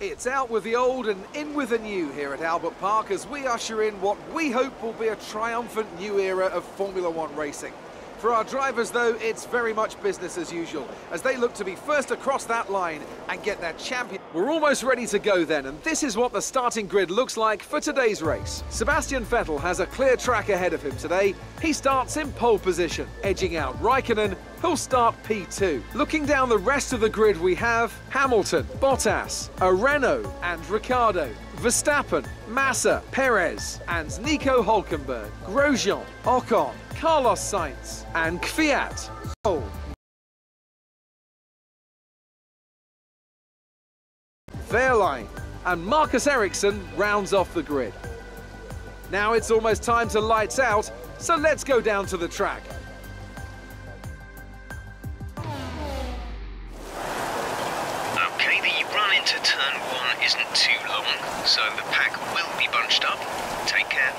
It's out with the old and in with the new here at Albert Park as we usher in what we hope will be a triumphant new era of Formula One racing. For our drivers, though, it's very much business as usual, as they look to be first across that line and get their champion. We're almost ready to go then, and this is what the starting grid looks like for today's race. Sebastian Vettel has a clear track ahead of him today. He starts in pole position, edging out Raikkonen, who'll start P2. Looking down the rest of the grid, we have Hamilton, Bottas, a Renault, and Ricciardo. Verstappen, Massa, Perez, and Nico Hulkenberg, Grosjean, Ocon, Carlos Sainz, and Kvyat. Oh. Wehrlein and Marcus Ericsson rounds off the grid. Now it's almost time to lights out, so let's go down to the track. Into turn one isn't too long, so the pack will be bunched up. Take care.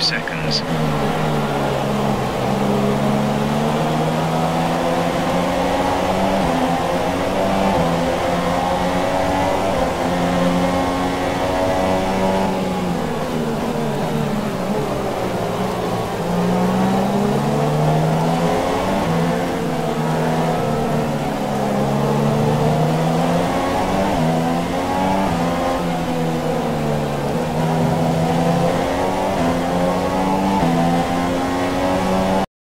seconds.